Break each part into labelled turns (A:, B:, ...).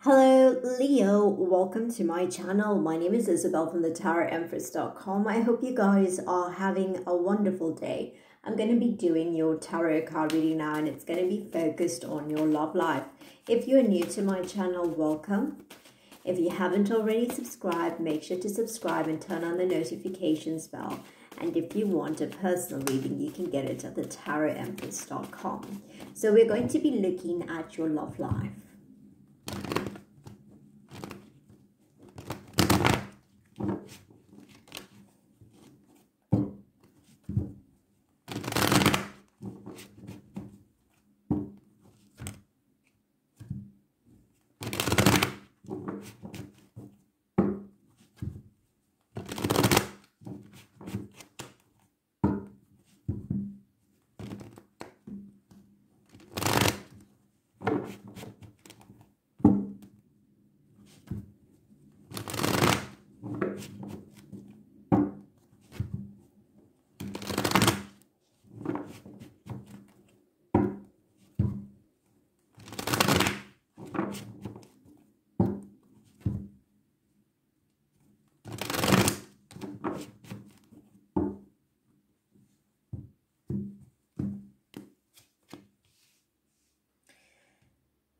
A: Hello, Leo. Welcome to my channel. My name is Isabelle from the TarotEmpress.com. I hope you guys are having a wonderful day. I'm going to be doing your tarot card reading now, and it's going to be focused on your love life. If you're new to my channel, welcome. If you haven't already subscribed, make sure to subscribe and turn on the notifications bell. And if you want a personal reading, you can get it at the TarotEmpress.com. So we're going to be looking at your love life.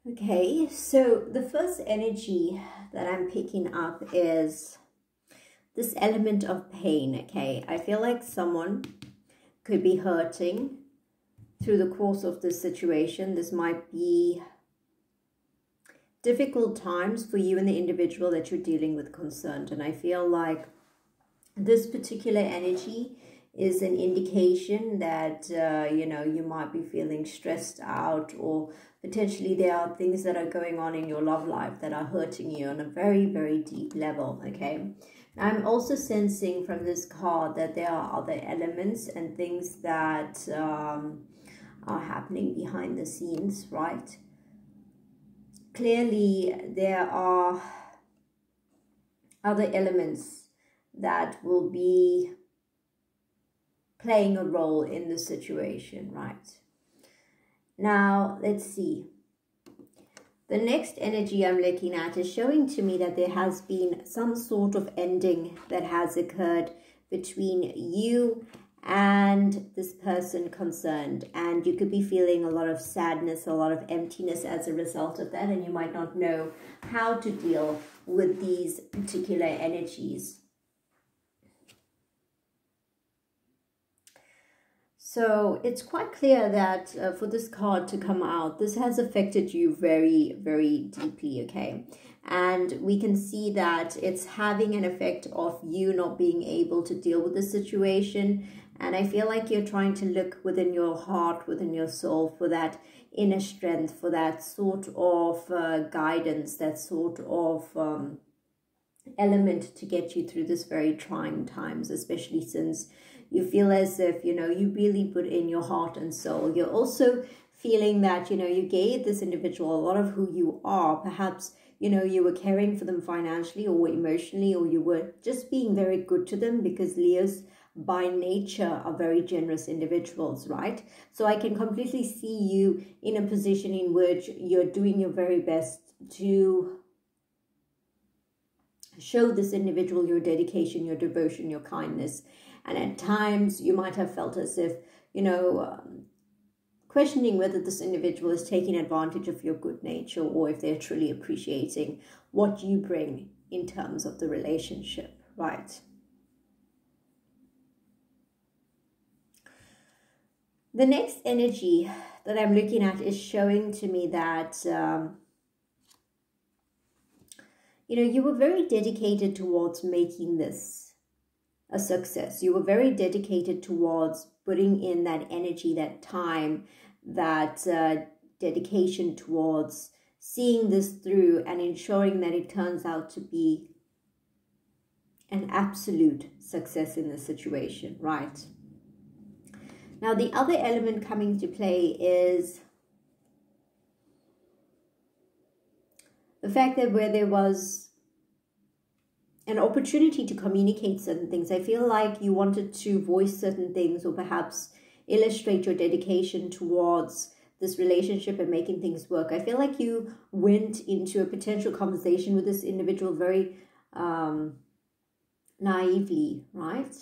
A: Okay, so the first energy that I'm picking up is this element of pain. Okay, I feel like someone could be hurting through the course of this situation. This might be difficult times for you and the individual that you're dealing with concerned. And I feel like this particular energy is an indication that uh, you know you might be feeling stressed out or potentially there are things that are going on in your love life that are hurting you on a very very deep level okay? I'm also sensing from this card that there are other elements and things that um, are happening behind the scenes right? Clearly there are other elements that will be playing a role in the situation, right? Now, let's see. The next energy I'm looking at is showing to me that there has been some sort of ending that has occurred between you and this person concerned. And you could be feeling a lot of sadness, a lot of emptiness as a result of that. And you might not know how to deal with these particular energies. So it's quite clear that uh, for this card to come out, this has affected you very, very deeply, okay? And we can see that it's having an effect of you not being able to deal with the situation. And I feel like you're trying to look within your heart, within your soul for that inner strength, for that sort of uh, guidance, that sort of um, element to get you through this very trying times, especially since you feel as if, you know, you really put in your heart and soul. You're also feeling that, you know, you gave this individual a lot of who you are. Perhaps, you know, you were caring for them financially or emotionally, or you were just being very good to them because Leos by nature are very generous individuals, right? So I can completely see you in a position in which you're doing your very best to show this individual your dedication, your devotion, your kindness. And at times you might have felt as if, you know, um, questioning whether this individual is taking advantage of your good nature or if they're truly appreciating what you bring in terms of the relationship, right? The next energy that I'm looking at is showing to me that, um, you know, you were very dedicated towards making this a success. You were very dedicated towards putting in that energy, that time, that uh, dedication towards seeing this through and ensuring that it turns out to be an absolute success in the situation, right? Now, the other element coming to play is the fact that where there was an opportunity to communicate certain things. I feel like you wanted to voice certain things or perhaps illustrate your dedication towards this relationship and making things work. I feel like you went into a potential conversation with this individual very um, naively, right?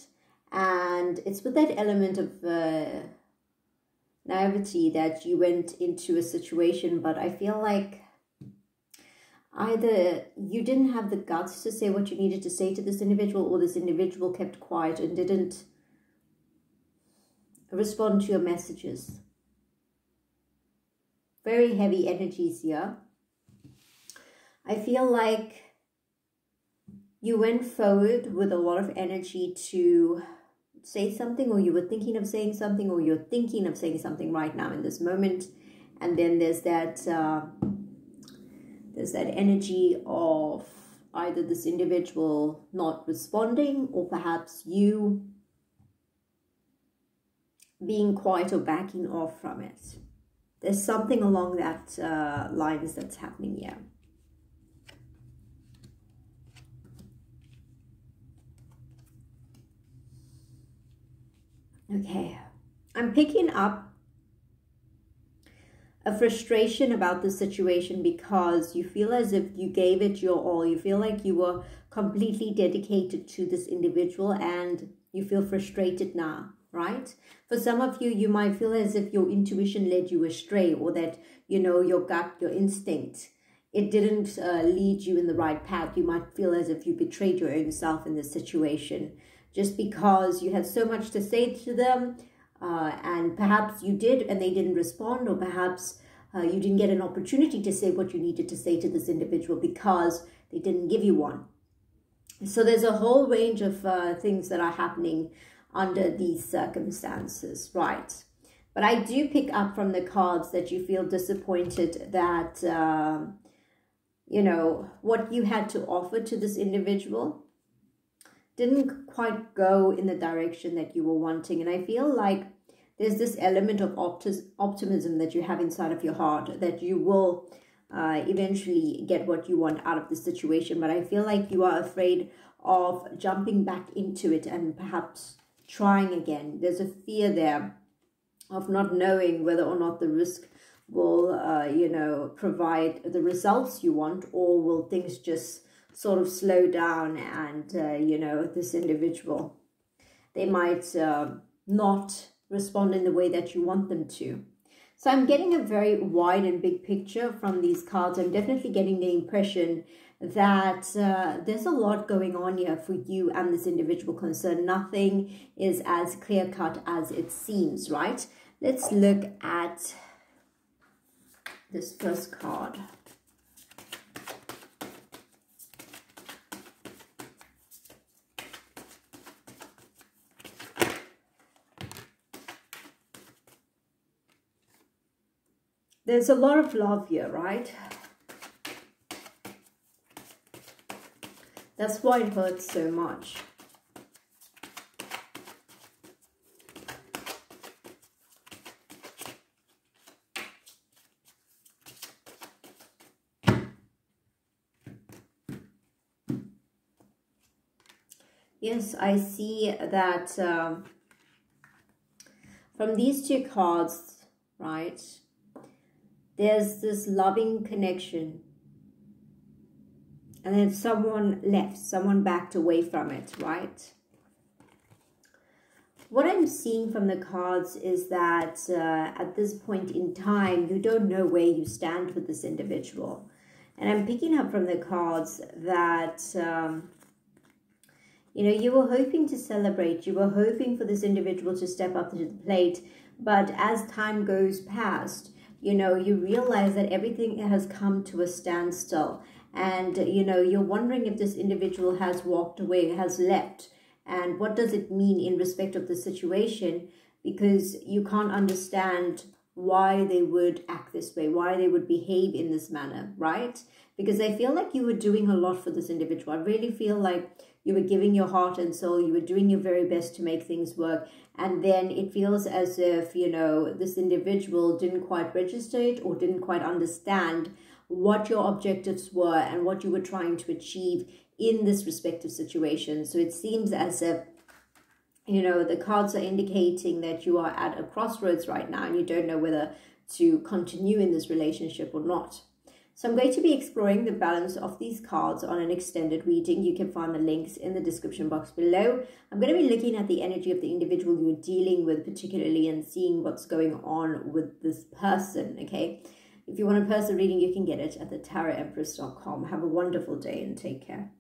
A: And it's with that element of uh, naivety that you went into a situation, but I feel like either you didn't have the guts to say what you needed to say to this individual, or this individual kept quiet and didn't respond to your messages. Very heavy energies here. I feel like you went forward with a lot of energy to say something or you were thinking of saying something or you're thinking of saying something right now in this moment and then there's that uh, there's that energy of either this individual not responding or perhaps you being quiet or backing off from it. There's something along that uh, lines that's happening here Okay, I'm picking up a frustration about the situation because you feel as if you gave it your all. You feel like you were completely dedicated to this individual and you feel frustrated now, right? For some of you, you might feel as if your intuition led you astray or that, you know, your gut, your instinct, it didn't uh, lead you in the right path. You might feel as if you betrayed your own self in this situation just because you had so much to say to them uh, and perhaps you did and they didn't respond or perhaps uh, you didn't get an opportunity to say what you needed to say to this individual because they didn't give you one. So there's a whole range of uh, things that are happening under these circumstances, right? But I do pick up from the cards that you feel disappointed that, uh, you know, what you had to offer to this individual didn't quite go in the direction that you were wanting. And I feel like there's this element of optimism that you have inside of your heart that you will uh, eventually get what you want out of the situation. But I feel like you are afraid of jumping back into it and perhaps trying again. There's a fear there of not knowing whether or not the risk will, uh, you know, provide the results you want or will things just sort of slow down and, uh, you know, this individual, they might uh, not respond in the way that you want them to. So I'm getting a very wide and big picture from these cards. I'm definitely getting the impression that uh, there's a lot going on here for you and this individual concern. Nothing is as clear cut as it seems, right? Let's look at this first card. There's a lot of love here, right? That's why it hurts so much. Yes, I see that um, from these two cards, right? There's this loving connection. And then someone left someone backed away from it right? What i'm seeing from the cards is that uh, at this point in time you don't know where you stand with this individual. And i'm picking up from the cards that um, you know you were hoping to celebrate you were hoping for this individual to step up to the plate but as time goes past you know, you realize that everything has come to a standstill. And, you know, you're wondering if this individual has walked away, has left. And what does it mean in respect of the situation? Because you can't understand why they would act this way, why they would behave in this manner, right? Because I feel like you were doing a lot for this individual. I really feel like you were giving your heart and soul, you were doing your very best to make things work and then it feels as if you know this individual didn't quite register it or didn't quite understand what your objectives were and what you were trying to achieve in this respective situation so it seems as if you know the cards are indicating that you are at a crossroads right now and you don't know whether to continue in this relationship or not. So I'm going to be exploring the balance of these cards on an extended reading. You can find the links in the description box below. I'm going to be looking at the energy of the individual you're dealing with particularly and seeing what's going on with this person, okay? If you want a personal reading, you can get it at the tarotempress.com. Have a wonderful day and take care.